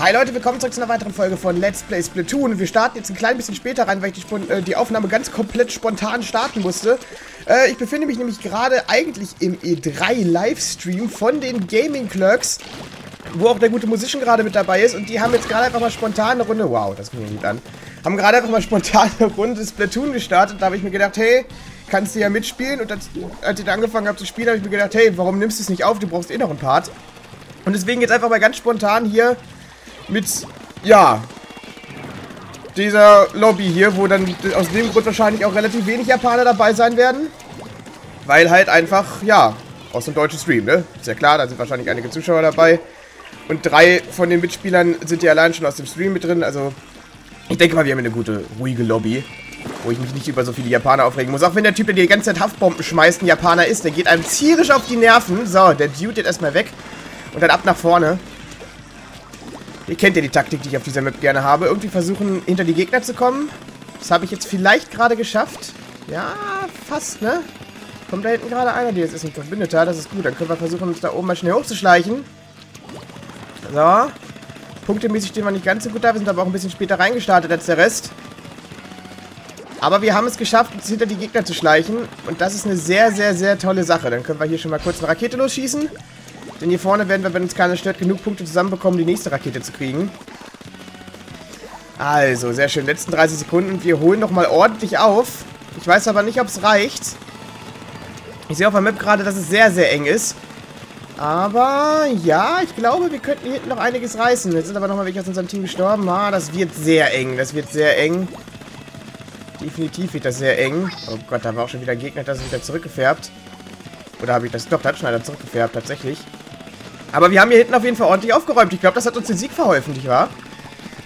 Hi Leute, willkommen zurück zu einer weiteren Folge von Let's Play Splatoon. Wir starten jetzt ein klein bisschen später rein, weil ich die, äh, die Aufnahme ganz komplett spontan starten musste. Äh, ich befinde mich nämlich gerade eigentlich im E3 Livestream von den Gaming Clerks, wo auch der gute Musician gerade mit dabei ist. Und die haben jetzt gerade einfach mal spontan eine Runde, wow, das ging ja gut an, haben gerade einfach mal spontan eine Runde Splatoon gestartet. Da habe ich mir gedacht, hey, kannst du ja mitspielen. Und als, als ich da angefangen habe zu spielen, habe ich mir gedacht, hey, warum nimmst du es nicht auf? Du brauchst eh noch einen Part. Und deswegen jetzt einfach mal ganz spontan hier mit, ja, dieser Lobby hier, wo dann aus dem Grund wahrscheinlich auch relativ wenig Japaner dabei sein werden. Weil halt einfach, ja, aus dem deutschen Stream, ne? Ist ja klar, da sind wahrscheinlich einige Zuschauer dabei. Und drei von den Mitspielern sind ja allein schon aus dem Stream mit drin, also ich denke mal, wir haben eine gute, ruhige Lobby, wo ich mich nicht über so viele Japaner aufregen muss. Auch wenn der Typ, der die ganze Zeit Haftbomben schmeißt, ein Japaner ist, der geht einem tierisch auf die Nerven. So, der Dude geht erstmal weg und dann ab nach vorne. Ihr kennt ja die Taktik, die ich auf dieser Map gerne habe. Irgendwie versuchen, hinter die Gegner zu kommen. Das habe ich jetzt vielleicht gerade geschafft. Ja, fast, ne? Kommt da hinten gerade einer? Die jetzt ist ein Verbündeter. Das ist gut. Dann können wir versuchen, uns da oben mal schnell hochzuschleichen. So. Punktemäßig stehen wir nicht ganz so gut da. Wir sind aber auch ein bisschen später reingestartet als der Rest. Aber wir haben es geschafft, uns hinter die Gegner zu schleichen. Und das ist eine sehr, sehr, sehr tolle Sache. Dann können wir hier schon mal kurz eine Rakete losschießen. Denn hier vorne werden wir, wenn uns keiner stört, genug Punkte zusammenbekommen, die nächste Rakete zu kriegen. Also, sehr schön. Letzten 30 Sekunden. Wir holen nochmal ordentlich auf. Ich weiß aber nicht, ob es reicht. Ich sehe auf der Map gerade, dass es sehr, sehr eng ist. Aber, ja, ich glaube, wir könnten hier hinten noch einiges reißen. Jetzt sind aber nochmal welche aus unserem Team gestorben. Ah, das wird sehr eng. Das wird sehr eng. Definitiv wird das sehr eng. Oh Gott, da war auch schon wieder ein Gegner, das ist wieder zurückgefärbt. Oder habe ich das... Doch, da hat Schneider zurückgefärbt, tatsächlich. Aber wir haben hier hinten auf jeden Fall ordentlich aufgeräumt. Ich glaube, das hat uns den Sieg verholfen, nicht wahr?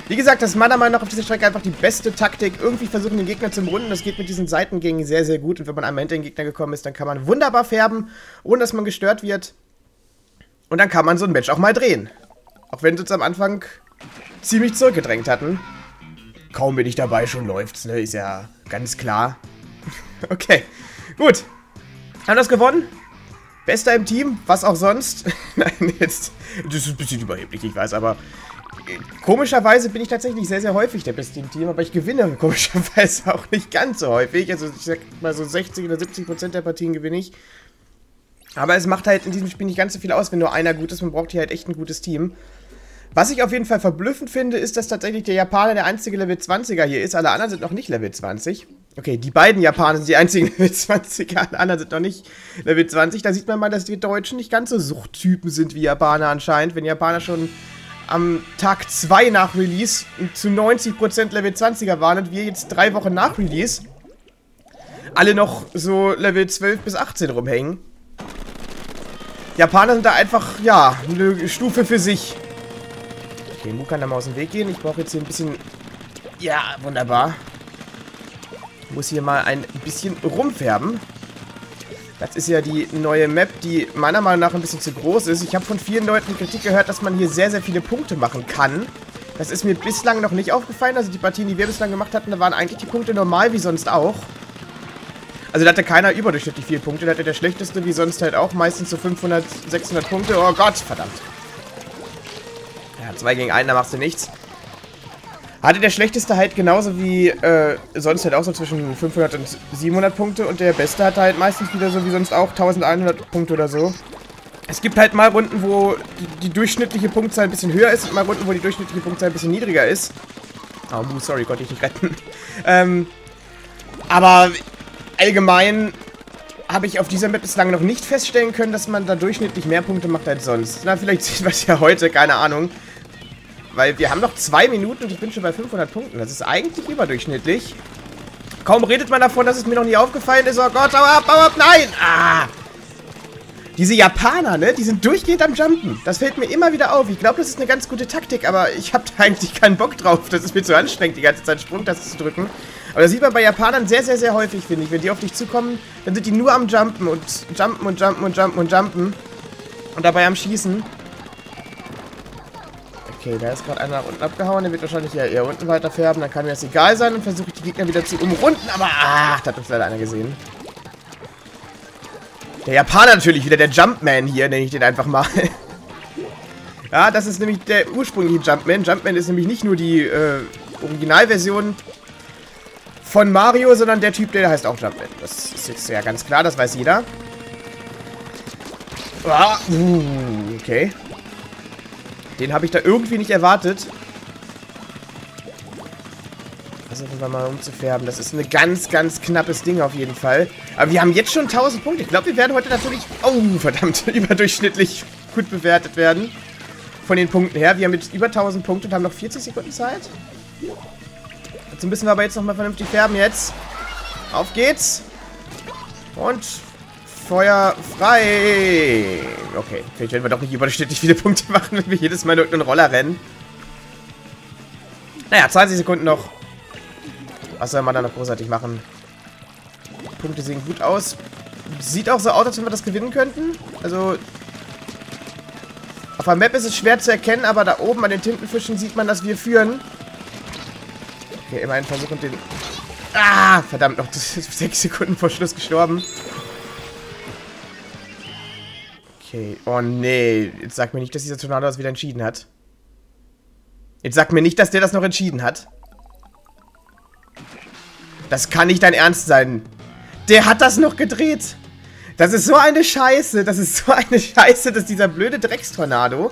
Wie gesagt, das ist meiner Meinung nach auf dieser Strecke einfach die beste Taktik. Irgendwie versuchen, den Gegner zu umrunden. Das geht mit diesen Seitengängen sehr, sehr gut. Und wenn man einmal hinter den Gegner gekommen ist, dann kann man wunderbar färben, ohne dass man gestört wird. Und dann kann man so ein Match auch mal drehen. Auch wenn sie uns am Anfang ziemlich zurückgedrängt hatten. Kaum bin ich dabei, schon läuft's, ne? Ist ja ganz klar. okay, gut. Haben das gewonnen? Bester im Team, was auch sonst. Nein, jetzt. Das ist ein bisschen überheblich, ich weiß, aber. Äh, komischerweise bin ich tatsächlich sehr, sehr häufig der Beste im Team, aber ich gewinne komischerweise auch nicht ganz so häufig. Also ich sag mal so 60 oder 70 Prozent der Partien gewinne ich. Aber es macht halt in diesem Spiel nicht ganz so viel aus, wenn nur einer gut ist. Man braucht hier halt echt ein gutes Team. Was ich auf jeden Fall verblüffend finde, ist, dass tatsächlich der Japaner der einzige Level 20er hier ist. Alle anderen sind noch nicht Level 20. Okay, die beiden Japaner sind die einzigen Level 20er, alle anderen sind noch nicht Level 20. Da sieht man mal, dass die Deutschen nicht ganz so Suchttypen sind wie Japaner anscheinend. Wenn Japaner schon am Tag 2 nach Release zu 90% Level 20er waren und wir jetzt drei Wochen nach Release alle noch so Level 12 bis 18 rumhängen. Japaner sind da einfach, ja, eine Stufe für sich. Okay, Mu kann da mal aus dem Weg gehen. Ich brauche jetzt hier ein bisschen... Ja, wunderbar. Muss hier mal ein bisschen rumfärben. Das ist ja die neue Map, die meiner Meinung nach ein bisschen zu groß ist. Ich habe von vielen Leuten Kritik gehört, dass man hier sehr, sehr viele Punkte machen kann. Das ist mir bislang noch nicht aufgefallen. Also die Partien, die wir bislang gemacht hatten, da waren eigentlich die Punkte normal wie sonst auch. Also da hatte keiner überdurchschnittlich viele Punkte. Da hatte der schlechteste wie sonst halt auch meistens so 500, 600 Punkte. Oh Gott, verdammt. 2 gegen 1, da machst du nichts. Hatte der schlechteste halt genauso wie äh, sonst halt auch so zwischen 500 und 700 Punkte und der beste hatte halt meistens wieder so wie sonst auch 1100 Punkte oder so. Es gibt halt mal Runden, wo die, die durchschnittliche Punktzahl ein bisschen höher ist und mal Runden, wo die durchschnittliche Punktzahl ein bisschen niedriger ist. Oh, sorry, konnte ich nicht retten. ähm, aber allgemein habe ich auf dieser Map bislang noch nicht feststellen können, dass man da durchschnittlich mehr Punkte macht als sonst. Na, vielleicht sieht man es ja heute, keine Ahnung. Weil wir haben noch zwei Minuten und ich bin schon bei 500 Punkten. Das ist eigentlich überdurchschnittlich. Kaum redet man davon, dass es mir noch nie aufgefallen ist. Oh Gott, hau ab, hau ab, nein! Ah! Diese Japaner, ne, die sind durchgehend am Jumpen. Das fällt mir immer wieder auf. Ich glaube, das ist eine ganz gute Taktik, aber ich habe da eigentlich keinen Bock drauf. Das ist mir zu anstrengend, die ganze Zeit Sprungtaste zu drücken. Aber das sieht man bei Japanern sehr, sehr, sehr häufig, finde ich. Wenn die auf dich zukommen, dann sind die nur am Jumpen und Jumpen und Jumpen und Jumpen und Jumpen. Und dabei am Schießen. Okay, da ist gerade einer nach unten abgehauen. Der wird wahrscheinlich ja eher unten weiter färben. Dann kann mir das egal sein. Und versuche ich die Gegner wieder zu umrunden. Aber, ach, da hat uns leider einer gesehen. Der Japaner natürlich wieder, der Jumpman hier, nenne ich den einfach mal. Ja, das ist nämlich der ursprüngliche Jumpman. Jumpman ist nämlich nicht nur die äh, Originalversion von Mario, sondern der Typ, der heißt auch Jumpman. Das ist jetzt ja ganz klar, das weiß jeder. Ah, uh, okay. Den habe ich da irgendwie nicht erwartet. Versuchen wir mal umzufärben. Das ist ein ganz, ganz knappes Ding auf jeden Fall. Aber wir haben jetzt schon 1000 Punkte. Ich glaube, wir werden heute natürlich... Oh, verdammt. Überdurchschnittlich gut bewertet werden. Von den Punkten her. Wir haben jetzt über 1000 Punkte und haben noch 40 Sekunden Zeit. Dazu müssen wir aber jetzt nochmal vernünftig färben jetzt. Auf geht's. Und Feuer frei. Okay, vielleicht werden wir doch nicht überdurchschnittlich viele Punkte machen, wenn wir jedes Mal durch einen Roller rennen. Naja, 20 Sekunden noch. Was soll man da noch großartig machen? Die Punkte sehen gut aus. Sieht auch so aus, als wenn wir das gewinnen könnten. Also... Auf der Map ist es schwer zu erkennen, aber da oben an den Tintenfischen sieht man, dass wir führen. Okay, immerhin versuchen den... Ah, verdammt, noch 6 Sekunden vor Schluss gestorben. Okay. Oh nee. Jetzt sag mir nicht, dass dieser Tornado das wieder entschieden hat. Jetzt sag mir nicht, dass der das noch entschieden hat. Das kann nicht dein Ernst sein. Der hat das noch gedreht. Das ist so eine Scheiße. Das ist so eine Scheiße, dass dieser blöde Dreckstornado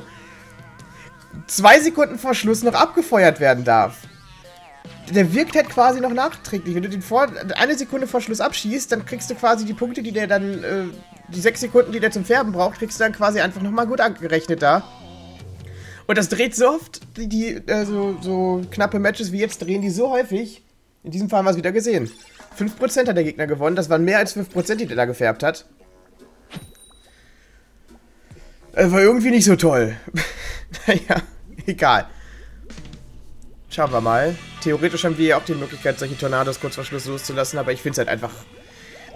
zwei Sekunden vor Schluss noch abgefeuert werden darf. Der wirkt halt quasi noch nachträglich. Wenn du den vor, eine Sekunde vor Schluss abschießt, dann kriegst du quasi die Punkte, die der dann äh, die sechs Sekunden, die der zum Färben braucht, kriegst du dann quasi einfach nochmal gut angerechnet da. Und das dreht so oft, die, die äh, so, so knappe Matches wie jetzt drehen die so häufig. In diesem Fall haben wir es wieder gesehen. 5% hat der Gegner gewonnen, das waren mehr als 5%, die der da gefärbt hat. Das war irgendwie nicht so toll. naja, egal. Schauen wir mal. Theoretisch haben wir ja auch die Möglichkeit, solche Tornados kurz vor Schluss loszulassen, aber ich finde es halt einfach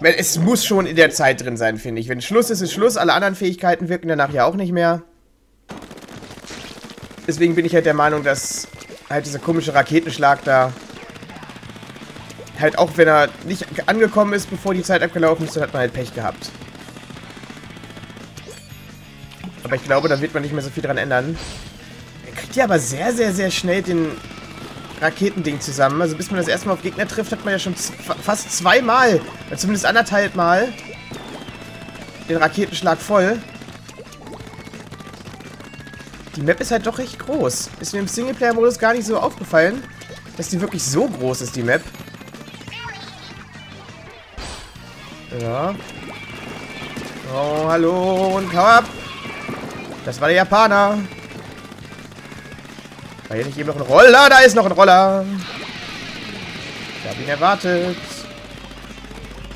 es muss schon in der Zeit drin sein, finde ich. Wenn Schluss ist, ist Schluss. Alle anderen Fähigkeiten wirken danach ja auch nicht mehr. Deswegen bin ich halt der Meinung, dass halt dieser komische Raketenschlag da halt auch wenn er nicht angekommen ist, bevor die Zeit abgelaufen ist, dann hat man halt Pech gehabt. Aber ich glaube, da wird man nicht mehr so viel dran ändern. Er kriegt ja aber sehr, sehr, sehr schnell den Raketending zusammen. Also bis man das erste Mal auf Gegner trifft, hat man ja schon fast zweimal, oder zumindest anderthalb Mal, den Raketenschlag voll. Die Map ist halt doch recht groß. Ist mir im Singleplayer-Modus gar nicht so aufgefallen, dass die wirklich so groß ist, die Map. Ja. Oh, hallo und hau ab. Das war der Japaner. War hier nicht eben noch ein Roller? Da ist noch ein Roller. Ich habe ihn erwartet.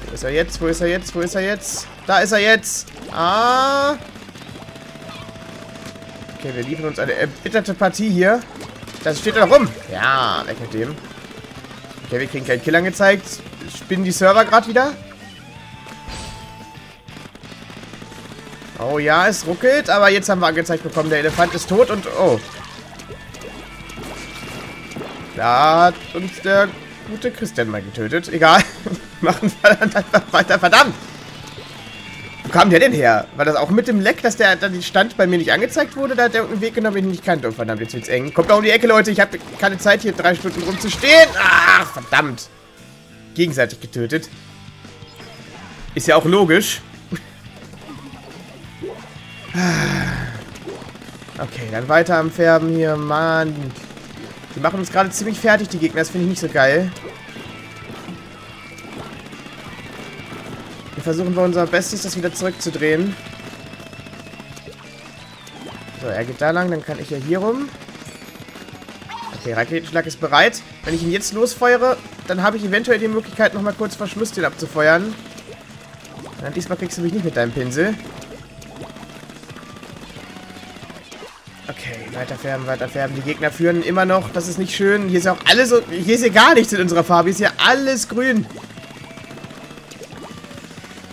Wo ist er jetzt? Wo ist er jetzt? Wo ist er jetzt? Da ist er jetzt. Ah. Okay, wir liefern uns eine erbitterte Partie hier. Das steht da rum. Ja, weg mit dem. Okay, wir kriegen keinen Kill angezeigt. Spinnen die Server gerade wieder. Oh ja, es ruckelt, aber jetzt haben wir angezeigt bekommen, der Elefant ist tot und... Oh, da hat uns der gute Christian mal getötet. Egal. Machen wir dann einfach weiter. Verdammt! Wo kam der denn her? War das auch mit dem Leck, dass der dann Stand bei mir nicht angezeigt wurde? Da hat der einen Weg genommen, den ich nicht kannte. Oh, verdammt, jetzt wird's eng. Kommt doch um die Ecke, Leute. Ich habe keine Zeit, hier drei Stunden rumzustehen. Ach, verdammt. Gegenseitig getötet. Ist ja auch logisch. Okay, dann weiter am Färben hier. Mann. Die machen uns gerade ziemlich fertig, die Gegner. Das finde ich nicht so geil. Wir versuchen wir unser Bestes, das wieder zurückzudrehen. So, er geht da lang, dann kann ich ja hier rum. Okay, Raketenschlag ist bereit. Wenn ich ihn jetzt losfeuere, dann habe ich eventuell die Möglichkeit, nochmal kurz vor den abzufeuern. Ja, diesmal kriegst du mich nicht mit deinem Pinsel. Weiter färben, weiter färben. Die Gegner führen immer noch. Das ist nicht schön. Hier ist auch alles. Hier ist ja gar nichts in unserer Farbe. Hier ist ja alles grün.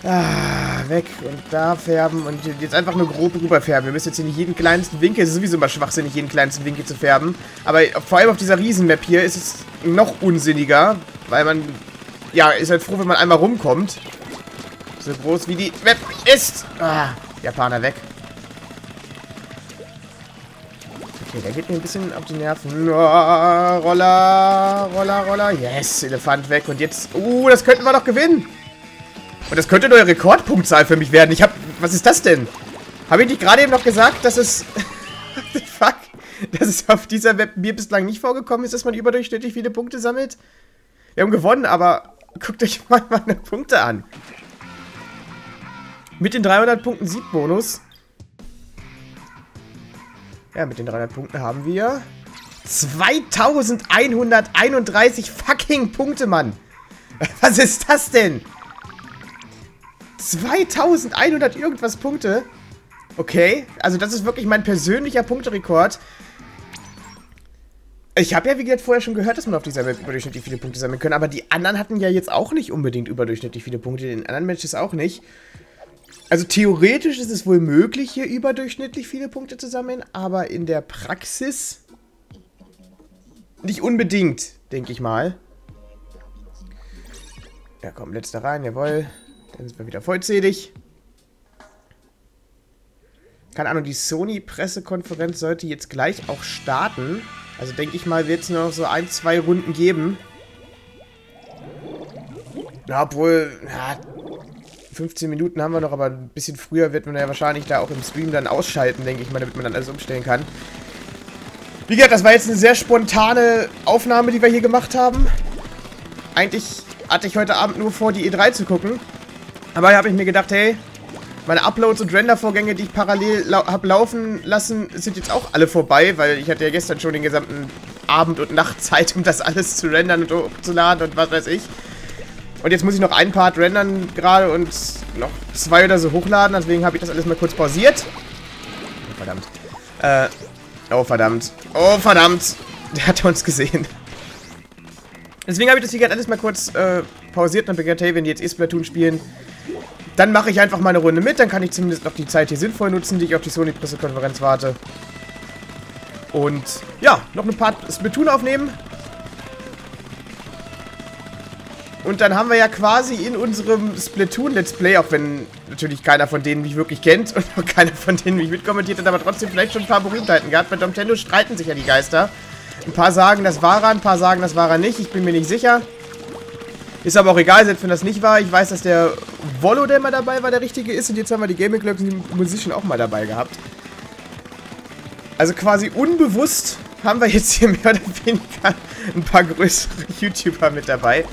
Ah, weg. Und da färben. Und jetzt einfach nur grob rüber färben. Wir müssen jetzt hier nicht jeden kleinsten Winkel. Es ist sowieso immer schwachsinnig, jeden kleinsten Winkel zu färben. Aber vor allem auf dieser Riesenmap hier ist es noch unsinniger. Weil man. Ja, ist halt froh, wenn man einmal rumkommt. So groß wie die Map ist. Ah, Japaner weg. Okay, der geht mir ein bisschen auf die Nerven. Roller, Roller, Roller. Yes, Elefant weg. Und jetzt... Uh, das könnten wir doch gewinnen. Und das könnte neue Rekordpunktzahl für mich werden. Ich hab... Was ist das denn? Habe ich nicht gerade eben noch gesagt, dass es... Fuck. Dass es auf dieser Map mir bislang nicht vorgekommen ist, dass man überdurchschnittlich viele Punkte sammelt? Wir haben gewonnen, aber guckt euch mal meine Punkte an. Mit den 300 Punkten Siegbonus. Ja, mit den 300 Punkten haben wir 2131 fucking Punkte, Mann. Was ist das denn? 2100 irgendwas Punkte. Okay, also das ist wirklich mein persönlicher Punkterekord. Ich habe ja, wie gesagt, vorher schon gehört, dass man auf dieser Map überdurchschnittlich viele Punkte sammeln kann, aber die anderen hatten ja jetzt auch nicht unbedingt überdurchschnittlich viele Punkte, in anderen Matches auch nicht. Also theoretisch ist es wohl möglich, hier überdurchschnittlich viele Punkte zu sammeln, aber in der Praxis nicht unbedingt, denke ich mal. Ja, komm, letzter rein, jawohl. Dann sind wir wieder vollzählig. Keine Ahnung, die Sony-Pressekonferenz sollte jetzt gleich auch starten. Also denke ich mal, wird es noch so ein, zwei Runden geben. Obwohl, ja, 15 Minuten haben wir noch, aber ein bisschen früher wird man ja wahrscheinlich da auch im Stream dann ausschalten, denke ich mal, damit man dann alles umstellen kann. Wie gesagt, das war jetzt eine sehr spontane Aufnahme, die wir hier gemacht haben. Eigentlich hatte ich heute Abend nur vor, die E3 zu gucken. Aber da habe ich mir gedacht, hey, meine Uploads und Render-Vorgänge, die ich parallel lau habe laufen lassen, sind jetzt auch alle vorbei, weil ich hatte ja gestern schon den gesamten Abend und Nacht Zeit, um das alles zu rendern und hochzuladen und was weiß ich. Und jetzt muss ich noch einen Part rendern gerade und noch zwei oder so hochladen, deswegen habe ich das alles mal kurz pausiert. Oh, verdammt. Äh, oh, verdammt. Oh, verdammt. Der hat uns gesehen. Deswegen habe ich das hier gerade alles mal kurz äh, pausiert und habe gedacht, hey, wenn die jetzt E-Splatoon spielen, dann mache ich einfach mal eine Runde mit. Dann kann ich zumindest noch die Zeit hier sinnvoll nutzen, die ich auf die Sony-Pressekonferenz warte. Und ja, noch ein paar Splatoon aufnehmen. Und dann haben wir ja quasi in unserem Splatoon-Let's Play, auch wenn natürlich keiner von denen mich wirklich kennt und auch keiner von denen mich mitkommentiert hat, aber trotzdem vielleicht schon ein paar Berühmtheiten gehabt. Bei Nintendo streiten sich ja die Geister. Ein paar sagen, das war er, ein paar sagen, das war er nicht. Ich bin mir nicht sicher. Ist aber auch egal, selbst wenn das nicht war. Ich weiß, dass der Volo, der mal dabei war, der richtige ist. Und jetzt haben wir die Gaming Clubs und die Musician auch mal dabei gehabt. Also quasi unbewusst haben wir jetzt hier mehr oder weniger ein paar größere YouTuber mit dabei.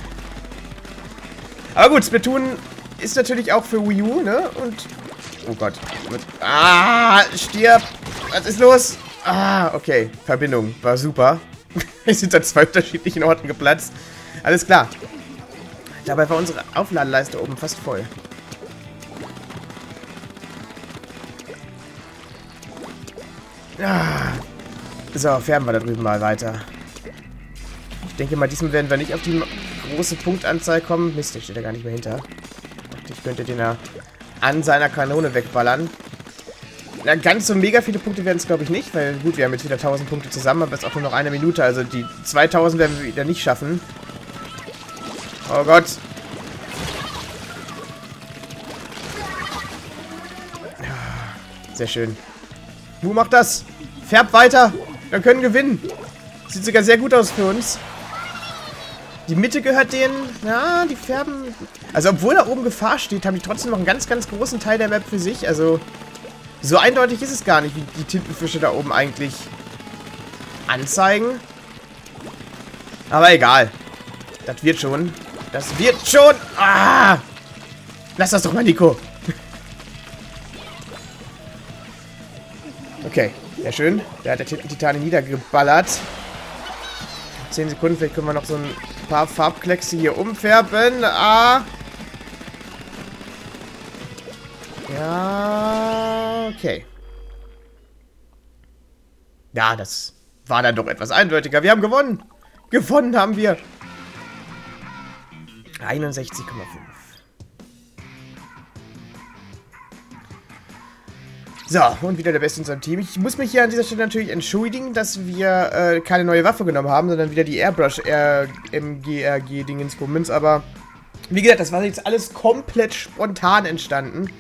Aber gut, Splatoon ist natürlich auch für Wii U, ne? Und... Oh Gott. Ah, stirb! Was ist los? Ah, okay. Verbindung. War super. Wir sind an zwei unterschiedlichen Orten geplatzt. Alles klar. Dabei war unsere Aufladeleiste oben fast voll. Ah. So, färben wir da drüben mal weiter. Ich denke mal, diesmal werden wir nicht auf die große Punktanzahl kommen. Mist, der steht ja gar nicht mehr hinter. Ich könnte den ja an seiner Kanone wegballern. Na, ganz so mega viele Punkte werden es, glaube ich, nicht, weil gut, wir haben jetzt wieder 1000 Punkte zusammen, aber es ist auch nur noch eine Minute, also die 2000 werden wir wieder nicht schaffen. Oh Gott. Sehr schön. Wu macht das. Färbt weiter. Wir können gewinnen. Sieht sogar sehr gut aus für uns. Die Mitte gehört denen. Ja, die färben... Also, obwohl da oben Gefahr steht, haben die trotzdem noch einen ganz, ganz großen Teil der Map für sich. Also, so eindeutig ist es gar nicht, wie die Tintenfische da oben eigentlich anzeigen. Aber egal. Das wird schon. Das wird schon. Ah! Lass das doch mal, Nico. okay, sehr schön. Der hat der Titane niedergeballert. 10 Sekunden, vielleicht können wir noch so ein paar Farbkleckse hier umfärben. Ah! Ja, okay. Ja, das war dann doch etwas eindeutiger. Wir haben gewonnen. Gewonnen haben wir. 61,5. So, und wieder der Beste in unserem Team. Ich muss mich hier an dieser Stelle natürlich entschuldigen, dass wir äh, keine neue Waffe genommen haben, sondern wieder die Airbrush MGRG Dingensbummens. Aber wie gesagt, das war jetzt alles komplett spontan entstanden.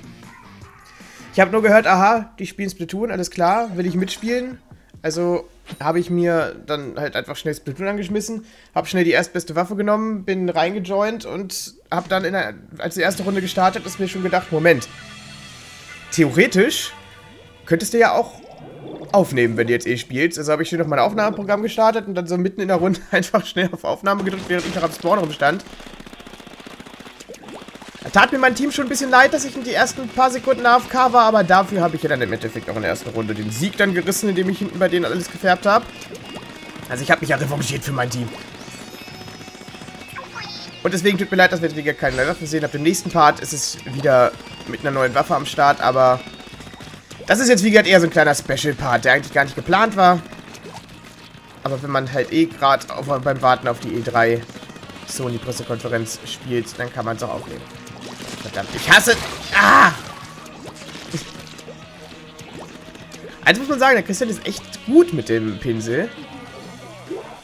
Ich habe nur gehört, aha, die spielen Splatoon, alles klar, will ich mitspielen. Also habe ich mir dann halt einfach schnell Splatoon angeschmissen, habe schnell die erstbeste Waffe genommen, bin reingejoint und habe dann, der, als die erste Runde gestartet ist, mir schon gedacht, Moment, theoretisch könntest du ja auch aufnehmen, wenn du jetzt eh spielst. Also habe ich hier noch mein Aufnahmeprogramm gestartet und dann so mitten in der Runde einfach schnell auf Aufnahme gedrückt, während ich noch am Spawn rumstand. Da tat mir mein Team schon ein bisschen leid, dass ich in die ersten paar Sekunden AFK war, aber dafür habe ich ja dann im Endeffekt auch in der ersten Runde den Sieg dann gerissen, indem ich hinten bei denen alles gefärbt habe. Also ich habe mich ja revanchiert für mein Team. Und deswegen tut mir leid, dass wir jetzt wieder keine neue Waffe sehen. Ab dem nächsten Part ist es wieder mit einer neuen Waffe am Start, aber das ist jetzt, wie gesagt, eher so ein kleiner Special-Part, der eigentlich gar nicht geplant war. Aber wenn man halt eh gerade beim Warten auf die E3 Sony-Pressekonferenz spielt, dann kann man es auch aufnehmen. Verdammt, ich hasse... Ah! Also muss man sagen, der Christian ist echt gut mit dem Pinsel.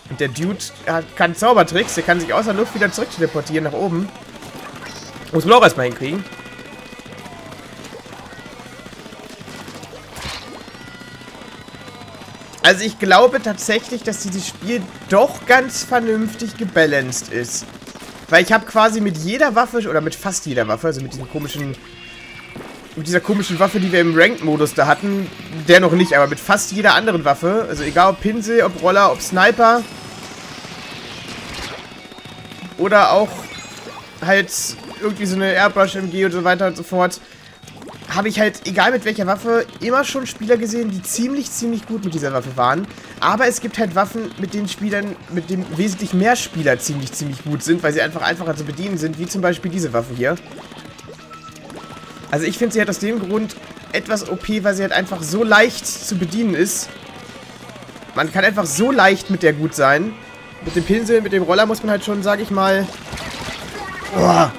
Und der Dude hat, kann Zaubertricks. Der kann sich aus der Luft wieder zurück teleportieren nach oben. Muss man auch erstmal hinkriegen. Also ich glaube tatsächlich, dass dieses Spiel doch ganz vernünftig gebalanced ist. Weil ich habe quasi mit jeder Waffe, oder mit fast jeder Waffe, also mit diesem komischen... Mit dieser komischen Waffe, die wir im Ranked-Modus da hatten, der noch nicht, aber mit fast jeder anderen Waffe, also egal ob Pinsel, ob Roller, ob Sniper, oder auch halt irgendwie so eine Airbrush-MG und so weiter und so fort, habe ich halt, egal mit welcher Waffe, immer schon Spieler gesehen, die ziemlich, ziemlich gut mit dieser Waffe waren. Aber es gibt halt Waffen, mit den Spielern, mit denen wesentlich mehr Spieler ziemlich, ziemlich gut sind, weil sie einfach einfacher zu bedienen sind, wie zum Beispiel diese Waffe hier. Also ich finde sie halt aus dem Grund etwas OP, weil sie halt einfach so leicht zu bedienen ist. Man kann einfach so leicht mit der gut sein. Mit dem Pinsel, mit dem Roller muss man halt schon, sag ich mal... Boah,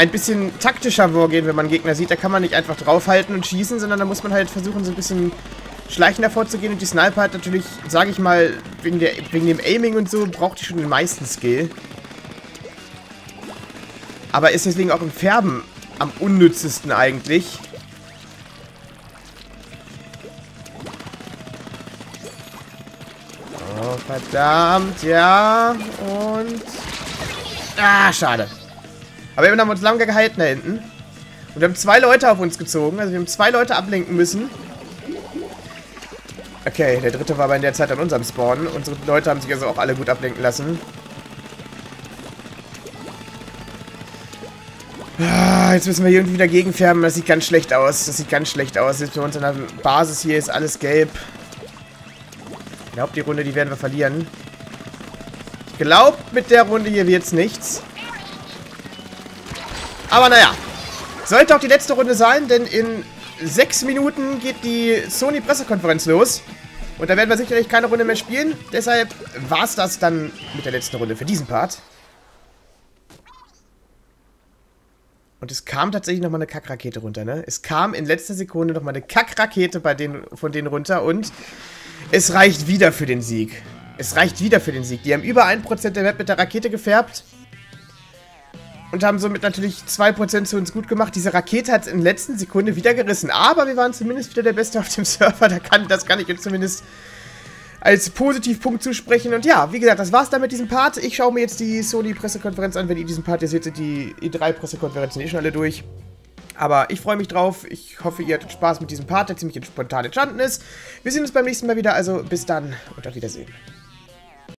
ein bisschen taktischer vorgehen, wenn man Gegner sieht. Da kann man nicht einfach draufhalten und schießen, sondern da muss man halt versuchen, so ein bisschen schleichender vorzugehen. Und die Sniper hat natürlich, sage ich mal, wegen, der, wegen dem Aiming und so, braucht die schon den meisten Skill. Aber ist deswegen auch im Färben am unnützesten eigentlich. Oh, verdammt, ja. Und... Ah, schade. Aber wir haben uns lange gehalten da hinten. Und wir haben zwei Leute auf uns gezogen. Also wir haben zwei Leute ablenken müssen. Okay, der dritte war aber in der Zeit an unserem Spawn. Unsere Leute haben sich also auch alle gut ablenken lassen. Ah, jetzt müssen wir hier irgendwie dagegen färben. Das sieht ganz schlecht aus. Das sieht ganz schlecht aus. Jetzt bei uns an der Basis hier ist alles gelb. Ich glaube, die Runde, die werden wir verlieren. Ich glaube, mit der Runde hier wird es nichts. Aber naja, sollte auch die letzte Runde sein, denn in sechs Minuten geht die Sony-Pressekonferenz los. Und da werden wir sicherlich keine Runde mehr spielen. Deshalb war es das dann mit der letzten Runde für diesen Part. Und es kam tatsächlich nochmal eine Kackrakete runter, ne? Es kam in letzter Sekunde nochmal eine Kackrakete bei von denen runter und es reicht wieder für den Sieg. Es reicht wieder für den Sieg. Die haben über 1% der Map mit der Rakete gefärbt und haben somit natürlich 2% zu uns gut gemacht. Diese Rakete hat es in der letzten Sekunde wieder gerissen. Aber wir waren zumindest wieder der Beste auf dem Server. Da kann, das kann ich jetzt zumindest als Positivpunkt zusprechen. Und ja, wie gesagt, das war's dann mit diesem Part. Ich schaue mir jetzt die Sony-Pressekonferenz an. Wenn ihr diesen Part hier seht, sind die E3-Pressekonferenzen eh schon alle durch. Aber ich freue mich drauf. Ich hoffe, ihr hattet Spaß mit diesem Part, der ziemlich spontan entstanden ist. Wir sehen uns beim nächsten Mal wieder. Also bis dann und auf Wiedersehen.